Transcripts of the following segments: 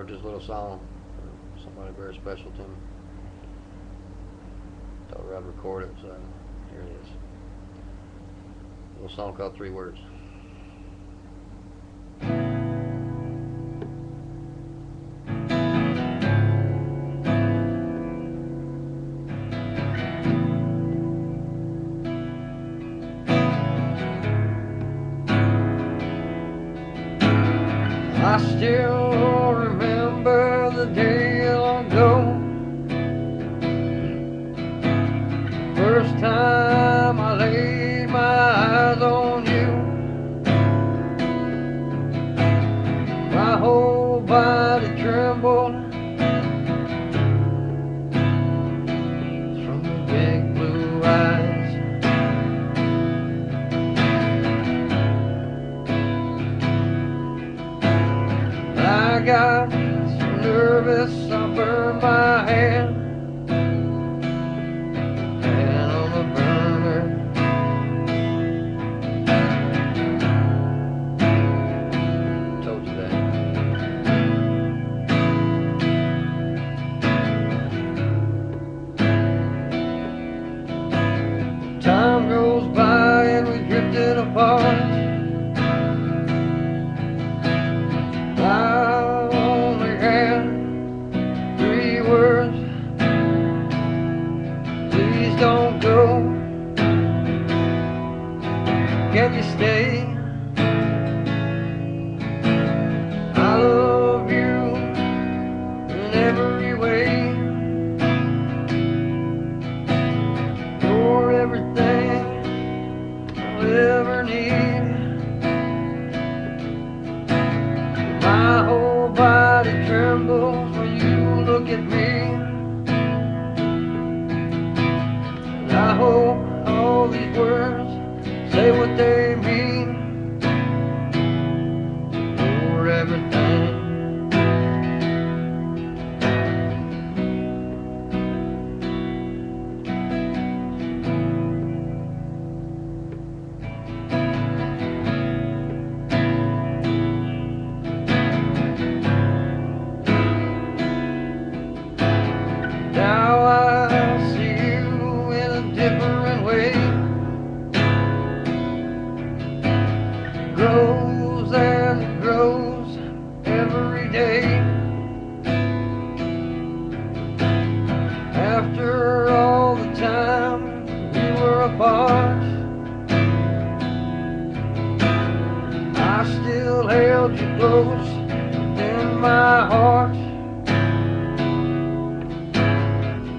wrote a little song for somebody very special to me. Thought I'd record it, so here it is. A little song called Three Words. I still the day long ago. First time I laid my eyes on you. My whole body trembled from the big blue eyes. I got nervous I burned my. Hand don't go. Can you stay? I love you in every way. You're everything I'll ever need. Grows and grows every day. After all the time we were apart, I still held you close in my heart.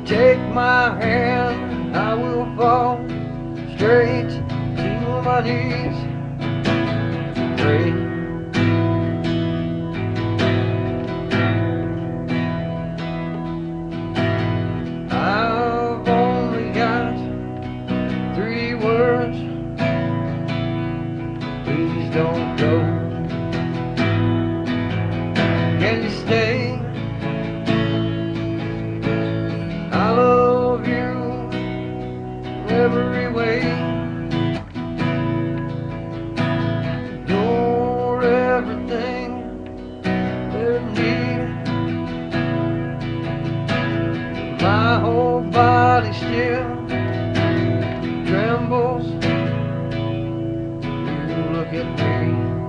Take my hand, I will fall straight to my knees. Pray. I've only got three words. Please don't go. Can you stay? I love you every way. You look